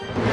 Bye.